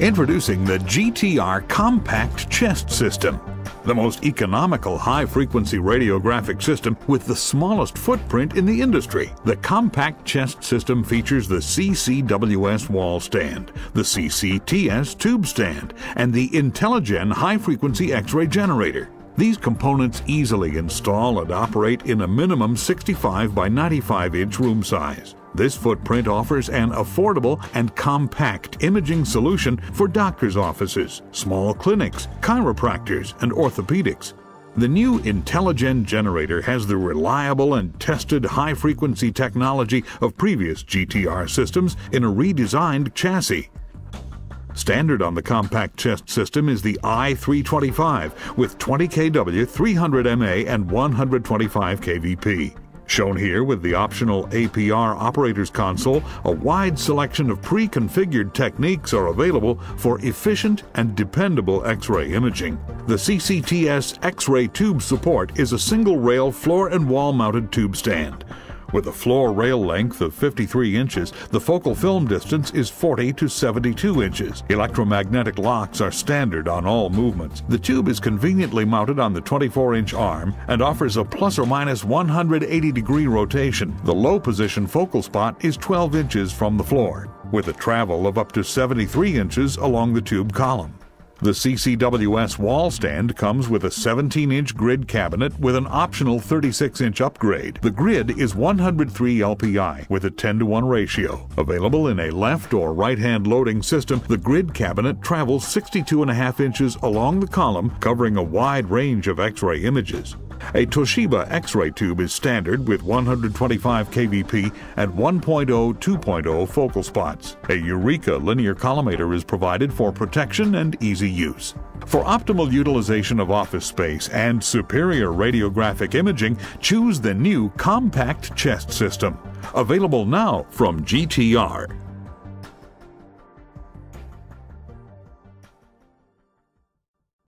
Introducing the GTR Compact Chest System, the most economical high frequency radiographic system with the smallest footprint in the industry. The Compact Chest System features the CCWS wall stand, the CCTS tube stand, and the Intelligen high frequency X ray generator. These components easily install and operate in a minimum 65 by 95 inch room size. This footprint offers an affordable and compact imaging solution for doctors' offices, small clinics, chiropractors, and orthopedics. The new Intelligen generator has the reliable and tested high frequency technology of previous GTR systems in a redesigned chassis. Standard on the compact chest system is the i325 with 20 kW, 300 mA, and 125 kVp. Shown here with the optional APR operator's console, a wide selection of pre-configured techniques are available for efficient and dependable X-ray imaging. The CCTS X-ray tube support is a single rail floor and wall mounted tube stand. With a floor rail length of 53 inches, the focal film distance is 40 to 72 inches. Electromagnetic locks are standard on all movements. The tube is conveniently mounted on the 24-inch arm and offers a plus or minus 180 degree rotation. The low position focal spot is 12 inches from the floor, with a travel of up to 73 inches along the tube column. The CCWS wall stand comes with a 17 inch grid cabinet with an optional 36 inch upgrade. The grid is 103 LPI with a 10 to 1 ratio. Available in a left or right hand loading system, the grid cabinet travels 62.5 inches along the column, covering a wide range of X ray images. A Toshiba X-ray tube is standard with 125 kVp and 1.0 2.0 focal spots. A Eureka linear collimator is provided for protection and easy use. For optimal utilization of office space and superior radiographic imaging, choose the new Compact Chest System. Available now from GTR.